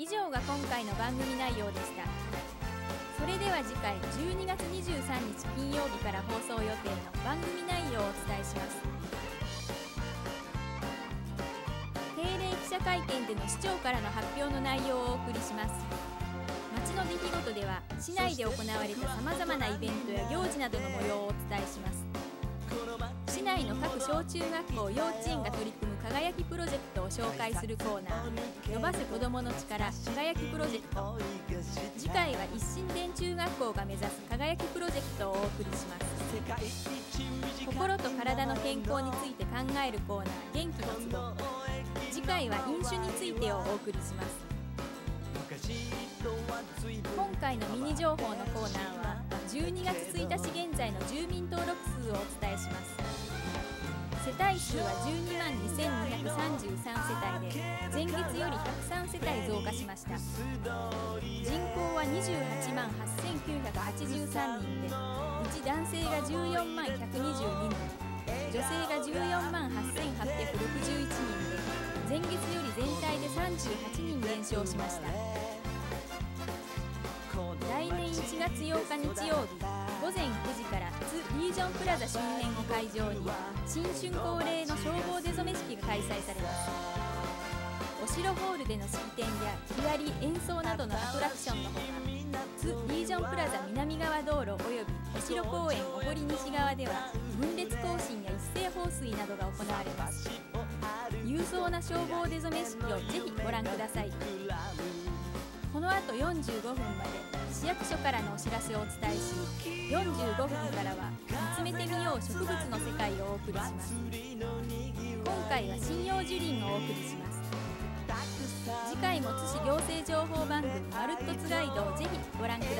以上が今回の番組内容でした。それでは次回12月23日金曜日から放送予定の番組内容をお伝えします。定例記者会見での市長からの発表の内容をお送りします。街の出来事では市内で行われたさまざまなイベントや行事などの模様をお伝えします。市内の各小中学校幼稚園が取り組む輝きプロジェクトを紹介するコーナー「伸ばせ子どもの力輝きプロジェクト」次回は一心伝中学校が目指す輝きプロジェクトをお送りします。心と体の健康について考えるコーナー「元気のツボ」次回は飲酒についてをお送りします。今回のミニ情報のコーナーは12月1日現在の住民登録数をお伝え世帯数は12万2233世帯で前月より103世帯増加しました。人口は28万8983人でうち男性が14万122人女性が14万8861人で前月より全体で38人減少しました。来年1月8日日曜日午前9時から津リージョンプラザ周辺を会場に新春恒例の消防出初め式が開催されますお城ホールでの式典や日割り演奏などのアトラクションのほか津リージョンプラザ南側道路およびお城公園お堀西側では分裂行進や一斉放水などが行われます勇壮な消防出初め式をぜひご覧くださいこの後45分まで市役所からのお知らせをお伝えし45分からは「見つめてみよう植物の世界」をお送りします。今回は針葉樹林をお送りします。次回も津市行政情報番組「まるっとつガイド」をぜひご覧ください。